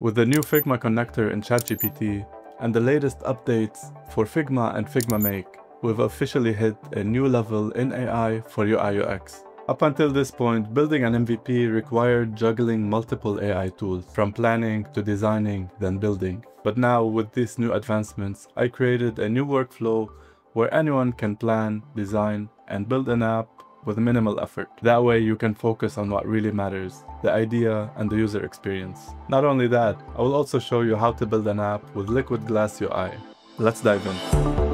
With the new Figma connector in ChatGPT and the latest updates for Figma and Figma Make, we've officially hit a new level in AI for UI UX. Up until this point, building an MVP required juggling multiple AI tools, from planning to designing, then building. But now, with these new advancements, I created a new workflow where anyone can plan, design, and build an app with minimal effort. That way you can focus on what really matters, the idea and the user experience. Not only that, I will also show you how to build an app with Liquid Glass UI. Let's dive in.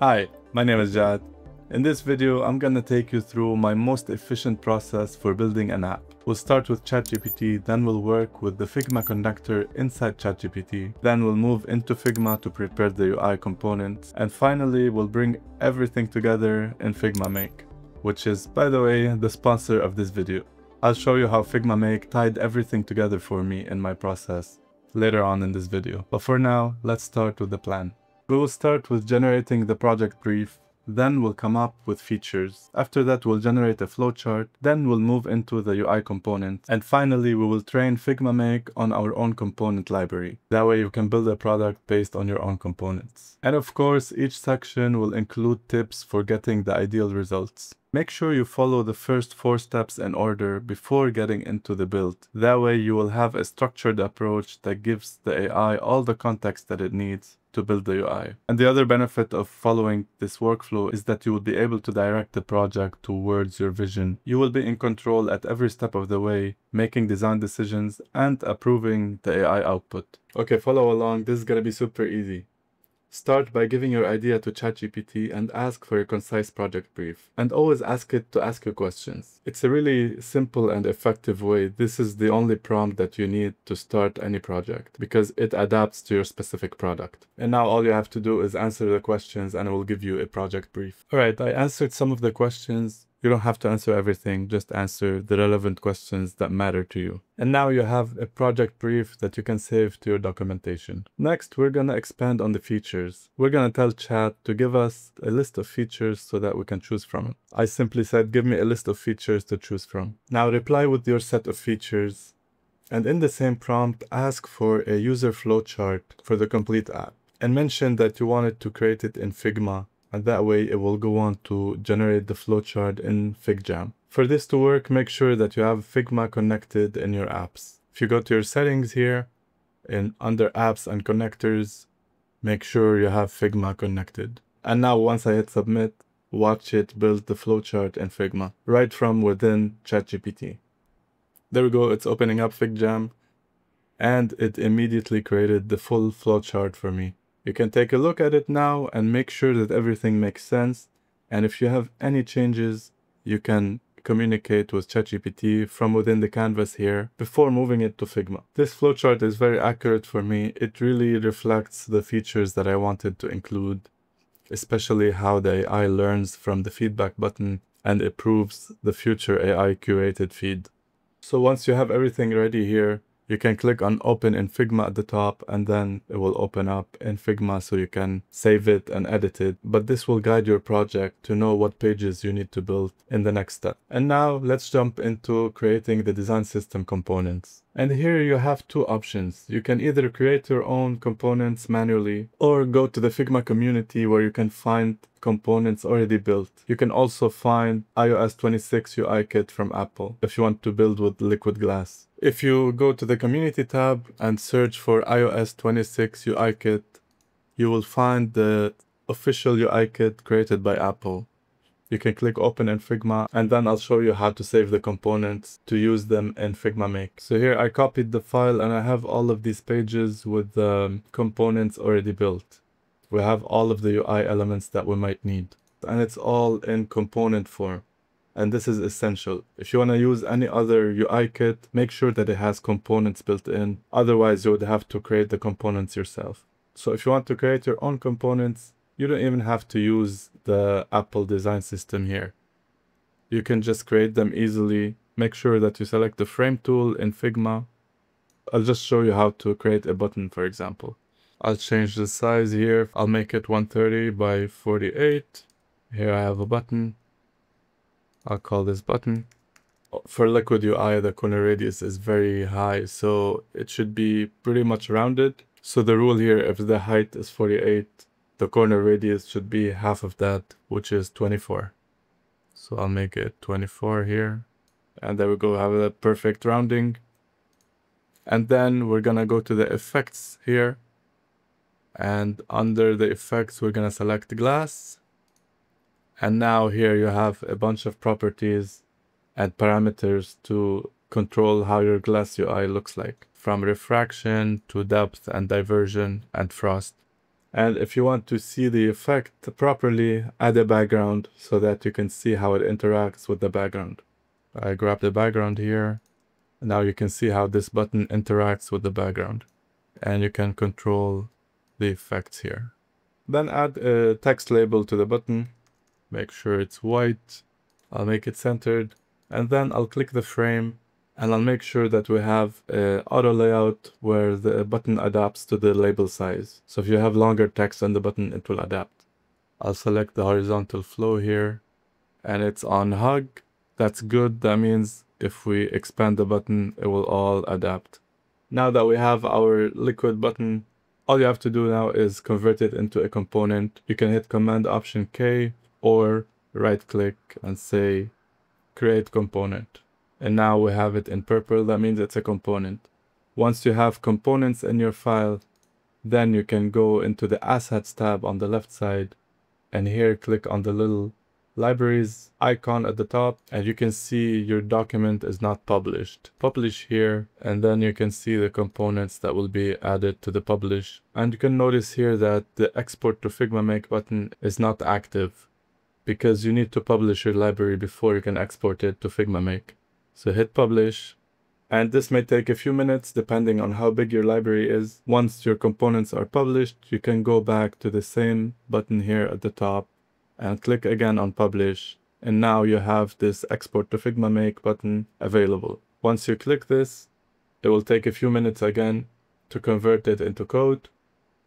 Hi, my name is Jad. In this video, I'm gonna take you through my most efficient process for building an app. We'll start with ChatGPT, then we'll work with the Figma connector inside ChatGPT, then we'll move into Figma to prepare the UI components, and finally we'll bring everything together in Figma Make, which is, by the way, the sponsor of this video. I'll show you how Figma Make tied everything together for me in my process later on in this video. But for now, let's start with the plan. We will start with generating the project brief then we'll come up with features. After that, we'll generate a flowchart. Then we'll move into the UI component. And finally, we will train Figma Make on our own component library. That way you can build a product based on your own components. And of course, each section will include tips for getting the ideal results. Make sure you follow the first four steps in order before getting into the build. That way you will have a structured approach that gives the AI all the context that it needs to build the UI. And the other benefit of following this workflow is that you will be able to direct the project towards your vision. You will be in control at every step of the way, making design decisions and approving the AI output. Okay, follow along. This is gonna be super easy. Start by giving your idea to ChatGPT and ask for a concise project brief. And always ask it to ask you questions. It's a really simple and effective way. This is the only prompt that you need to start any project because it adapts to your specific product. And now all you have to do is answer the questions and it will give you a project brief. Alright, I answered some of the questions. You don't have to answer everything, just answer the relevant questions that matter to you. And now you have a project brief that you can save to your documentation. Next, we're gonna expand on the features. We're gonna tell chat to give us a list of features so that we can choose from it. I simply said, give me a list of features to choose from. Now reply with your set of features and in the same prompt, ask for a user flowchart for the complete app and mention that you wanted to create it in Figma and that way it will go on to generate the flowchart in FigJam. For this to work, make sure that you have Figma connected in your apps. If you go to your settings here, in under apps and connectors, make sure you have Figma connected. And now once I hit submit, watch it build the flowchart in Figma, right from within ChatGPT. There we go, it's opening up FigJam, and it immediately created the full flowchart for me. You can take a look at it now and make sure that everything makes sense. And if you have any changes, you can communicate with ChatGPT from within the canvas here before moving it to Figma. This flowchart is very accurate for me. It really reflects the features that I wanted to include, especially how the AI learns from the feedback button and approves the future AI curated feed. So once you have everything ready here, you can click on open in Figma at the top and then it will open up in Figma so you can save it and edit it. But this will guide your project to know what pages you need to build in the next step. And now let's jump into creating the design system components. And here you have two options. You can either create your own components manually or go to the Figma community where you can find components already built. You can also find iOS 26 UI kit from Apple if you want to build with liquid glass. If you go to the community tab and search for iOS 26 UI kit, you will find the official UI kit created by Apple. You can click open in Figma and then I'll show you how to save the components to use them in Figma Make. So here I copied the file and I have all of these pages with the components already built. We have all of the UI elements that we might need and it's all in component form. And this is essential. If you want to use any other UI kit, make sure that it has components built in. Otherwise, you would have to create the components yourself. So if you want to create your own components, you don't even have to use the Apple design system here. You can just create them easily. Make sure that you select the frame tool in Figma. I'll just show you how to create a button, for example. I'll change the size here. I'll make it 130 by 48. Here I have a button. I'll call this button. Uh, for Liquid UI, the corner radius is very high, so it should be pretty much rounded. So the rule here, if the height is 48, the corner radius should be half of that, which is 24. So I'll make it 24 here. And there we go, have a perfect rounding. And then we're gonna go to the effects here. And under the effects, we're gonna select glass. And now here you have a bunch of properties and parameters to control how your glass UI looks like. From refraction to depth and dispersion and frost. And if you want to see the effect properly, add a background so that you can see how it interacts with the background. I grab the background here. Now you can see how this button interacts with the background. And you can control the effects here. Then add a text label to the button. Make sure it's white. I'll make it centered. And then I'll click the frame and I'll make sure that we have a auto layout where the button adapts to the label size. So if you have longer text on the button, it will adapt. I'll select the horizontal flow here and it's on hug. That's good. That means if we expand the button, it will all adapt. Now that we have our liquid button, all you have to do now is convert it into a component. You can hit Command Option K or right click and say create component. And now we have it in purple. That means it's a component. Once you have components in your file then you can go into the assets tab on the left side and here click on the little libraries icon at the top. And you can see your document is not published. Publish here and then you can see the components that will be added to the publish. And you can notice here that the export to figma make button is not active because you need to publish your library before you can export it to figma make so hit publish. And this may take a few minutes depending on how big your library is. Once your components are published, you can go back to the same button here at the top and click again on publish. And now you have this export to Figma Make button available. Once you click this, it will take a few minutes again to convert it into code.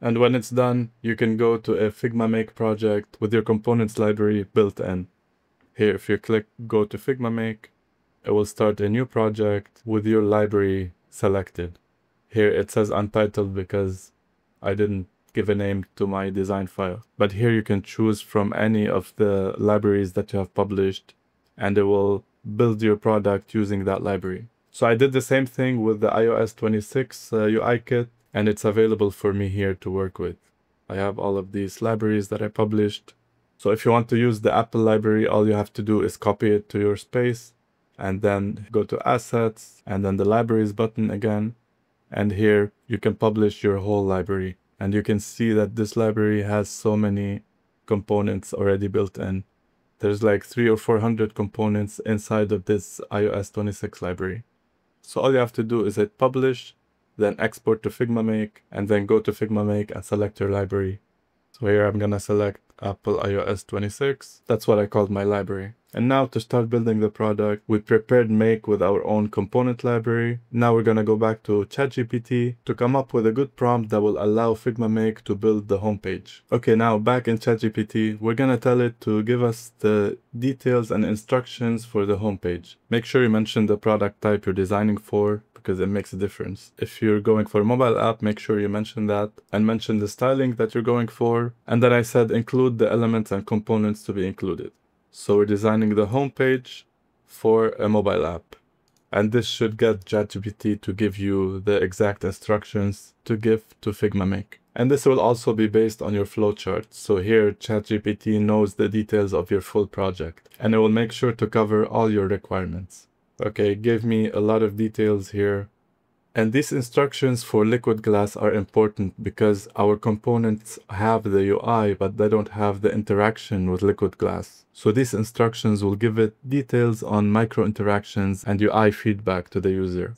And when it's done, you can go to a Figma Make project with your components library built in. Here, if you click go to Figma Make, it will start a new project with your library selected. Here it says untitled because I didn't give a name to my design file. But here you can choose from any of the libraries that you have published and it will build your product using that library. So I did the same thing with the iOS 26 uh, UI kit and it's available for me here to work with. I have all of these libraries that I published. So if you want to use the Apple library, all you have to do is copy it to your space and then go to assets and then the libraries button again. And here you can publish your whole library. And you can see that this library has so many components already built in. There's like three or four hundred components inside of this iOS 26 library. So all you have to do is hit publish then export to Figma Make and then go to Figma Make and select your library so here I'm gonna select Apple iOS 26 that's what I called my library and now to start building the product, we prepared Make with our own component library. Now we're gonna go back to ChatGPT to come up with a good prompt that will allow Figma Make to build the homepage. Okay, now back in ChatGPT, we're gonna tell it to give us the details and instructions for the homepage. Make sure you mention the product type you're designing for because it makes a difference. If you're going for a mobile app, make sure you mention that and mention the styling that you're going for. And then I said include the elements and components to be included. So we're designing the homepage for a mobile app. And this should get ChatGPT to give you the exact instructions to give to Figma Make. And this will also be based on your flowchart. So here ChatGPT knows the details of your full project and it will make sure to cover all your requirements. Okay, give me a lot of details here and these instructions for liquid glass are important because our components have the UI, but they don't have the interaction with liquid glass. So these instructions will give it details on micro interactions and UI feedback to the user.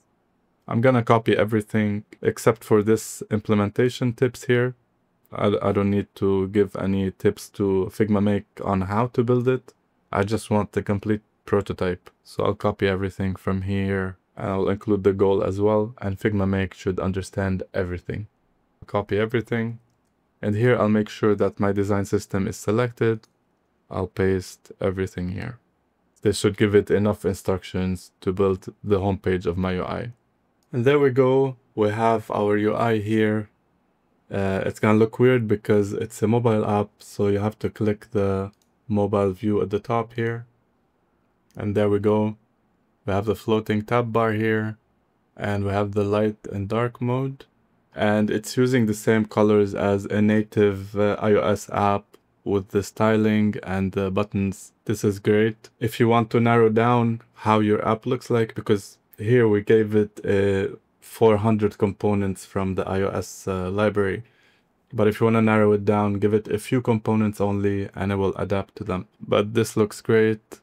I'm gonna copy everything except for this implementation tips here. I, I don't need to give any tips to Figma Make on how to build it. I just want the complete prototype. So I'll copy everything from here I'll include the goal as well and Figma Make should understand everything. copy everything. And here I'll make sure that my design system is selected. I'll paste everything here. This should give it enough instructions to build the homepage of my UI. And there we go. We have our UI here. Uh, it's gonna look weird because it's a mobile app, so you have to click the mobile view at the top here. And there we go. We have the floating tab bar here and we have the light and dark mode and it's using the same colors as a native uh, iOS app with the styling and the buttons. This is great. If you want to narrow down how your app looks like, because here we gave it uh, 400 components from the iOS uh, library. But if you want to narrow it down, give it a few components only and it will adapt to them. But this looks great.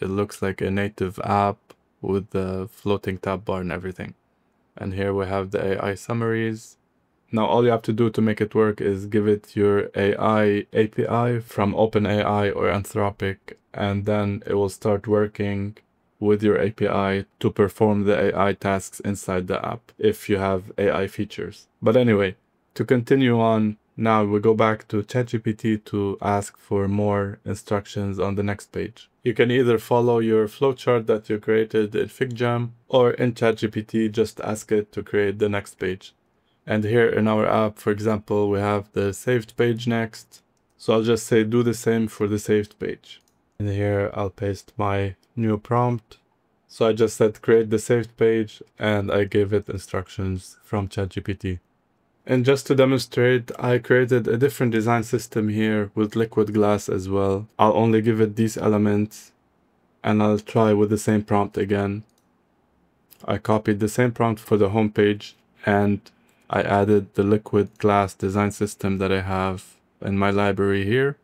It looks like a native app with the floating tab bar and everything. And here we have the AI summaries. Now all you have to do to make it work is give it your AI API from OpenAI or Anthropic and then it will start working with your API to perform the AI tasks inside the app if you have AI features. But anyway, to continue on, now we go back to ChatGPT to ask for more instructions on the next page. You can either follow your flowchart that you created in FigJam or in ChatGPT just ask it to create the next page. And here in our app, for example, we have the saved page next. So I'll just say do the same for the saved page. And here I'll paste my new prompt. So I just said create the saved page and I gave it instructions from ChatGPT. And just to demonstrate, I created a different design system here with liquid glass as well. I'll only give it these elements and I'll try with the same prompt again. I copied the same prompt for the homepage and I added the liquid glass design system that I have in my library here.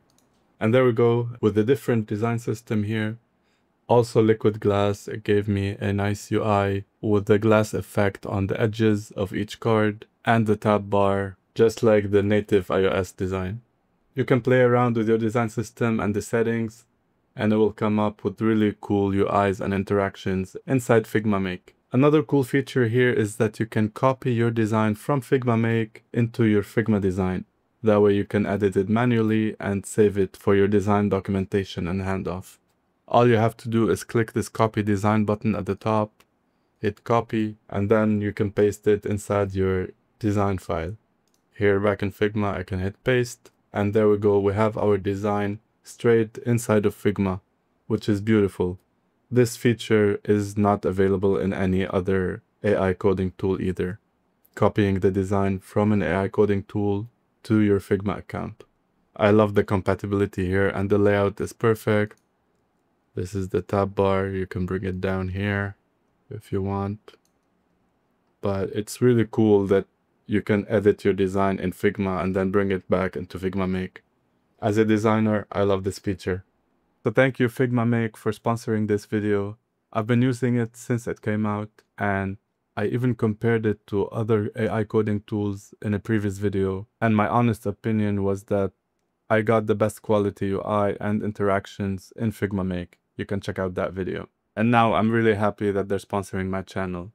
And there we go with the different design system here. Also liquid glass, gave me a nice UI with the glass effect on the edges of each card and the tab bar, just like the native iOS design. You can play around with your design system and the settings, and it will come up with really cool UIs and interactions inside Figma Make. Another cool feature here is that you can copy your design from Figma Make into your Figma design. That way you can edit it manually and save it for your design documentation and handoff. All you have to do is click this copy design button at the top, hit copy, and then you can paste it inside your design file. Here back in Figma, I can hit paste and there we go. We have our design straight inside of Figma, which is beautiful. This feature is not available in any other AI coding tool either. Copying the design from an AI coding tool to your Figma account. I love the compatibility here and the layout is perfect. This is the tab bar. You can bring it down here if you want. But it's really cool that you can edit your design in Figma and then bring it back into Figma Make. As a designer, I love this feature. So thank you Figma Make for sponsoring this video. I've been using it since it came out and I even compared it to other AI coding tools in a previous video and my honest opinion was that I got the best quality UI and interactions in Figma Make. You can check out that video. And now I'm really happy that they're sponsoring my channel.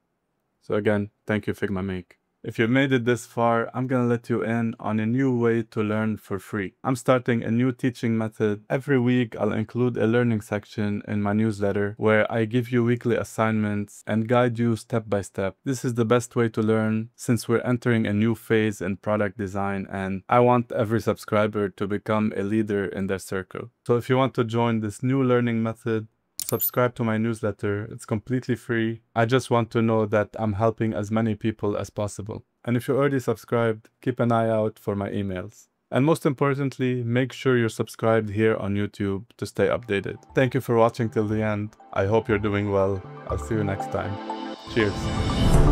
So again, thank you Figma Make. If you've made it this far, I'm gonna let you in on a new way to learn for free. I'm starting a new teaching method. Every week, I'll include a learning section in my newsletter where I give you weekly assignments and guide you step by step. This is the best way to learn since we're entering a new phase in product design and I want every subscriber to become a leader in their circle. So if you want to join this new learning method, subscribe to my newsletter. It's completely free. I just want to know that I'm helping as many people as possible. And if you're already subscribed, keep an eye out for my emails. And most importantly, make sure you're subscribed here on YouTube to stay updated. Thank you for watching till the end. I hope you're doing well. I'll see you next time. Cheers.